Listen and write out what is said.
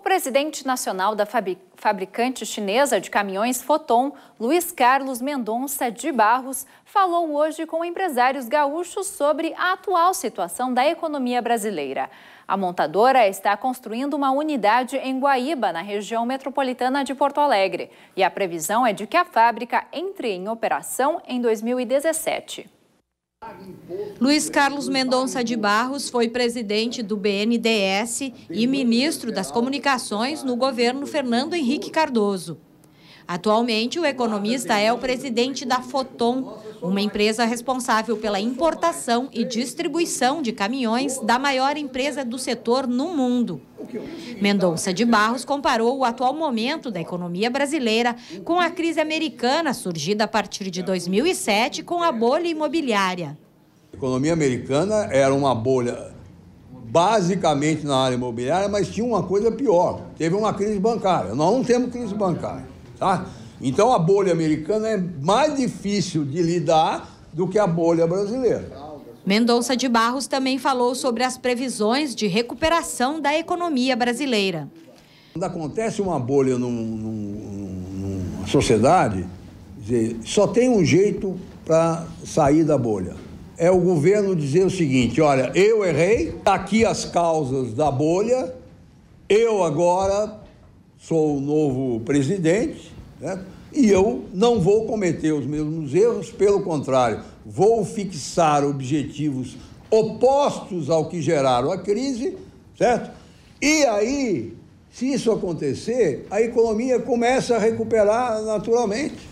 O presidente nacional da fabricante chinesa de caminhões Foton, Luiz Carlos Mendonça de Barros, falou hoje com empresários gaúchos sobre a atual situação da economia brasileira. A montadora está construindo uma unidade em Guaíba, na região metropolitana de Porto Alegre, e a previsão é de que a fábrica entre em operação em 2017. Luiz Carlos Mendonça de Barros foi presidente do BNDES e ministro das Comunicações no governo Fernando Henrique Cardoso. Atualmente, o economista é o presidente da Foton, uma empresa responsável pela importação e distribuição de caminhões da maior empresa do setor no mundo. Mendonça de Barros comparou o atual momento da economia brasileira com a crise americana surgida a partir de 2007 com a bolha imobiliária. A economia americana era uma bolha basicamente na área imobiliária, mas tinha uma coisa pior. Teve uma crise bancária. Nós não temos crise bancária, tá? Então a bolha americana é mais difícil de lidar do que a bolha brasileira. Mendonça de Barros também falou sobre as previsões de recuperação da economia brasileira. Quando acontece uma bolha num, num, numa sociedade, só tem um jeito para sair da bolha. É o governo dizer o seguinte: olha, eu errei, tá aqui as causas da bolha, eu agora sou o novo presidente, né? e eu não vou cometer os mesmos erros, pelo contrário, vou fixar objetivos opostos ao que geraram a crise, certo? E aí, se isso acontecer, a economia começa a recuperar naturalmente.